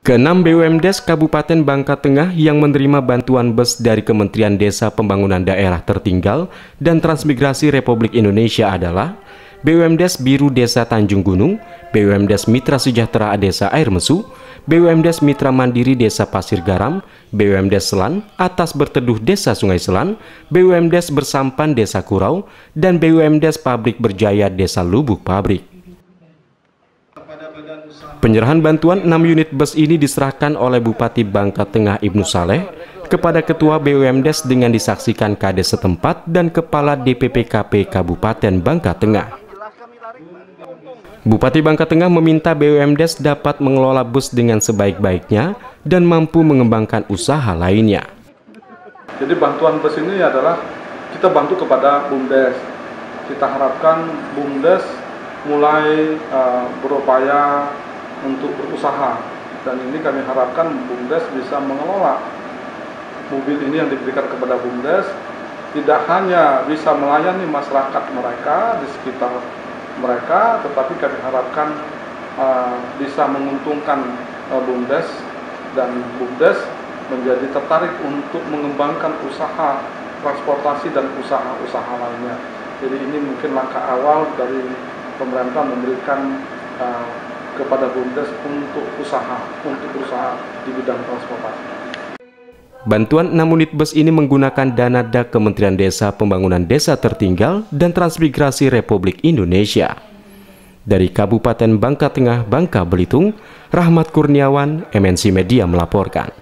Keenam BUMDes Kabupaten Bangka Tengah yang menerima bantuan bus dari Kementerian Desa Pembangunan Daerah Tertinggal dan Transmigrasi Republik Indonesia adalah BUMDes Biru Desa Tanjung Gunung, BUMDes Mitra Sejahtera Desa Air Mesu, BUMDes Mitra Mandiri Desa Pasir Garam, BUMDes Selan Atas Berteduh Desa Sungai Selan, BUMDes Bersampan Desa Kurau, dan BUMDes Pabrik Berjaya Desa Lubuk Pabrik. Penyerahan bantuan 6 unit bus ini diserahkan oleh Bupati Bangka Tengah Ibnu Saleh kepada Ketua BUMDes dengan disaksikan Kades setempat dan Kepala DPPKP Kabupaten Bangka Tengah. Bupati Bangka Tengah meminta BUMDes dapat mengelola bus dengan sebaik-baiknya dan mampu mengembangkan usaha lainnya. Jadi bantuan bus ini adalah kita bantu kepada BUMDes. Kita harapkan BUMDes mulai uh, berupaya untuk berusaha. Dan ini kami harapkan BUMDes bisa mengelola mobil ini yang diberikan kepada BUMDes. Tidak hanya bisa melayani masyarakat mereka di sekitar mereka tetapi kami harapkan uh, bisa menguntungkan uh, BUMDes. Dan BUMDes menjadi tertarik untuk mengembangkan usaha transportasi dan usaha-usaha lainnya. Jadi ini mungkin langkah awal dari pemerintah memberikan uh, kepada BUMDes untuk usaha, untuk berusaha di bidang transportasi. Bantuan 6 unit bus ini menggunakan dana DAK Kementerian Desa Pembangunan Desa Tertinggal dan Transmigrasi Republik Indonesia. Dari Kabupaten Bangka Tengah, Bangka Belitung, Rahmat Kurniawan, MNC Media melaporkan.